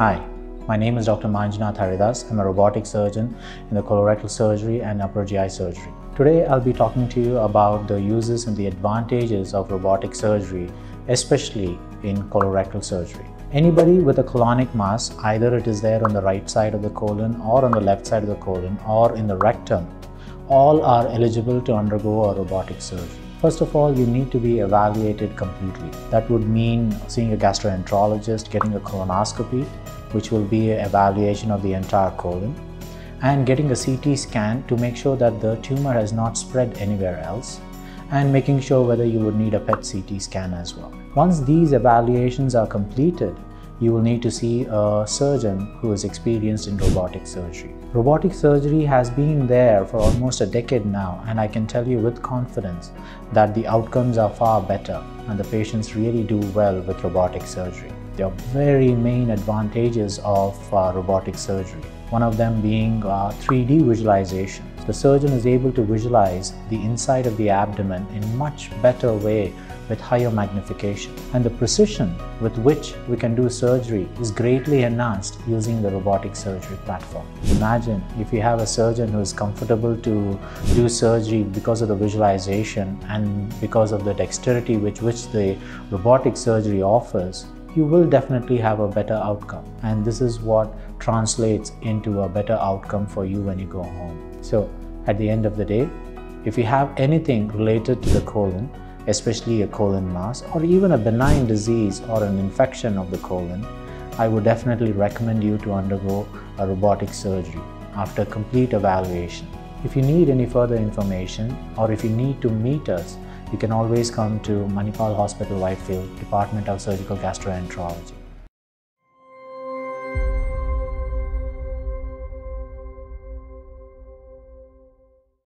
Hi, my name is Dr. Manjunath Haridas. I'm a robotic surgeon in the colorectal surgery and upper GI surgery. Today, I'll be talking to you about the uses and the advantages of robotic surgery, especially in colorectal surgery. Anybody with a colonic mass, either it is there on the right side of the colon or on the left side of the colon or in the rectum, all are eligible to undergo a robotic surgery. First of all, you need to be evaluated completely. That would mean seeing a gastroenterologist, getting a colonoscopy, which will be an evaluation of the entire colon, and getting a CT scan to make sure that the tumor has not spread anywhere else, and making sure whether you would need a PET CT scan as well. Once these evaluations are completed, you will need to see a surgeon who is experienced in robotic surgery. Robotic surgery has been there for almost a decade now and I can tell you with confidence that the outcomes are far better and the patients really do well with robotic surgery. There are very main advantages of uh, robotic surgery. One of them being uh, 3D visualization. The surgeon is able to visualize the inside of the abdomen in much better way with higher magnification. And the precision with which we can do surgery is greatly enhanced using the robotic surgery platform. Imagine if you have a surgeon who is comfortable to do surgery because of the visualization and because of the dexterity with which the robotic surgery offers, you will definitely have a better outcome. And this is what translates into a better outcome for you when you go home. So at the end of the day, if you have anything related to the colon, especially a colon mass or even a benign disease or an infection of the colon, I would definitely recommend you to undergo a robotic surgery after complete evaluation. If you need any further information or if you need to meet us, you can always come to Manipal Hospital Whitefield, Department of Surgical Gastroenterology.